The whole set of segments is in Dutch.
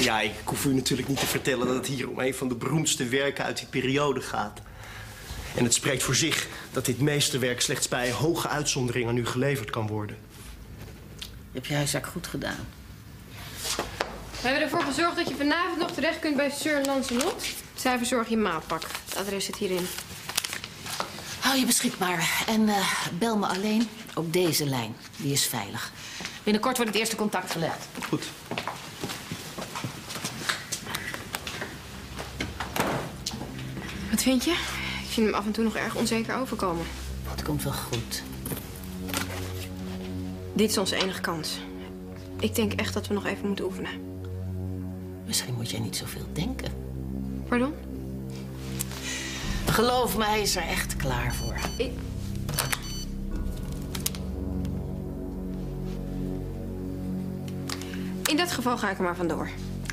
Ja, ik hoef u natuurlijk niet te vertellen dat het hier om een van de beroemdste werken uit die periode gaat. En het spreekt voor zich dat dit meesterwerk slechts bij hoge uitzondering aan u geleverd kan worden. Heb je huiszaak goed gedaan? We hebben ervoor gezorgd dat je vanavond nog terecht kunt bij Sir Lancelot. Zij verzorgen je maatpak. Het adres zit hierin. Hou je beschikbaar. En eh, bel me alleen op deze lijn. Die is veilig. Binnenkort wordt het eerste contact gelegd. Goed. Vind je? Ik vind hem af en toe nog erg onzeker overkomen. Het komt wel goed. Dit is onze enige kans. Ik denk echt dat we nog even moeten oefenen. Misschien moet jij niet zoveel denken. Pardon? Geloof me, hij is er echt klaar voor. Ik... In dat geval ga ik er maar vandoor.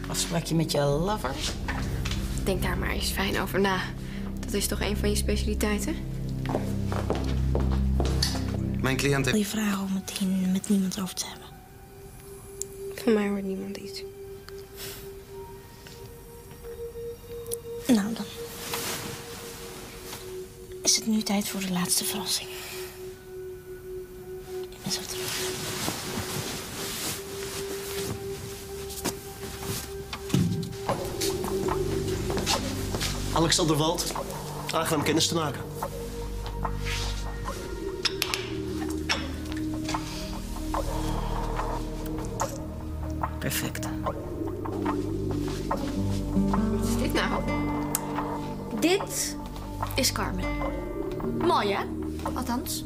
Afspraakje met je lover? Denk daar maar eens fijn over na. Dat is toch een van je specialiteiten? Mijn cliënt Wil heeft... je vragen om het hier met niemand over te hebben? Van mij hoort niemand iets. Nou, dan is het nu tijd voor de laatste verrassing. Ik ben zo terug. Alexander Wald, aangenaam kennis te maken. Perfect. Wat is dit nou? Dit is Carmen. Mooi, hè? Althans,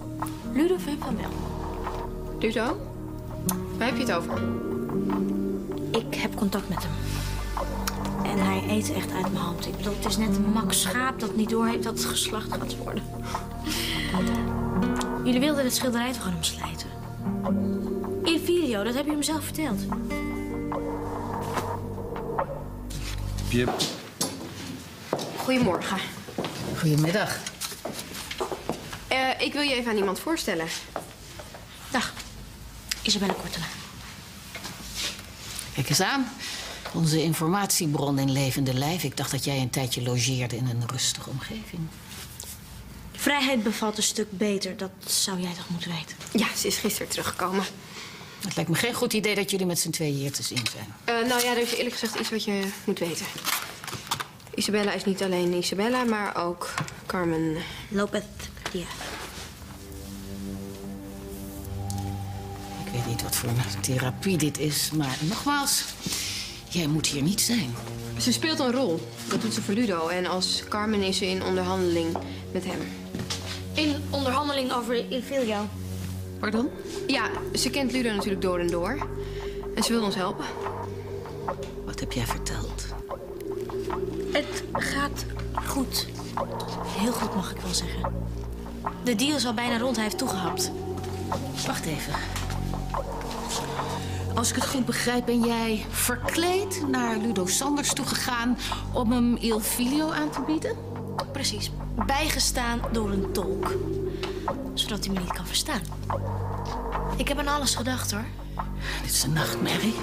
Ludo vindt van wel. Ludo? Waar heb je het over? Ik heb contact met hem. En hij eet echt uit mijn hand. Ik bedoel, het is net een mak schaap dat niet doorheeft dat het geslacht gaat worden. Jullie wilden het schilderij toch aan hem slijten? In video, dat heb je hem zelf verteld. Je... Goedemorgen. Goedemiddag. Eh, ik wil je even aan iemand voorstellen. Dag, Isabelle Kortela. Kijk eens aan. Onze informatiebron in levende lijf. Ik dacht dat jij een tijdje logeerde in een rustige omgeving. Vrijheid bevalt een stuk beter, dat zou jij toch moeten weten. Ja, ze is gisteren teruggekomen. Het lijkt me geen goed idee dat jullie met z'n tweeën hier te zien zijn. Eh, nou ja, er is eerlijk gezegd iets wat je moet weten. Isabella is niet alleen Isabella, maar ook Carmen. Lopez, ja. Ik weet niet wat voor een therapie dit is, maar nogmaals, jij moet hier niet zijn. Ze speelt een rol. Dat doet ze voor Ludo. En als Carmen is ze in onderhandeling met hem. In onderhandeling over Ilvilio. Pardon? Ja, ze kent Ludo natuurlijk door en door. En ze wil ons helpen. Wat heb jij verteld? Het gaat goed. Heel goed, mag ik wel zeggen. De deal is al bijna rond, hij heeft toegehapt. Wacht even. Als ik het goed begrijp, ben jij verkleed naar Ludo Sanders toegegaan om hem Il Filio aan te bieden? Precies. Bijgestaan door een tolk. Zodat hij me niet kan verstaan. Ik heb aan alles gedacht, hoor. Dit is een nachtmerrie.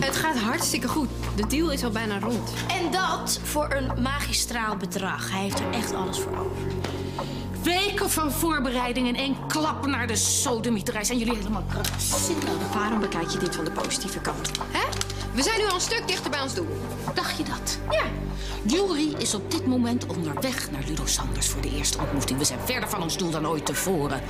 Het gaat hartstikke goed. De deal is al bijna rond. En dat voor een magistraal bedrag. Hij heeft er echt alles voor over. Weken van voorbereiding en één klap naar de sodemieterij. Zijn jullie helemaal krankzinnig? Waarom bekijk je dit van de positieve kant? Hè? We zijn nu al een stuk dichter bij ons doel. Dacht je dat? Ja. Jury is op dit moment onderweg naar Ludo Sanders voor de eerste ontmoeting. We zijn verder van ons doel dan ooit tevoren.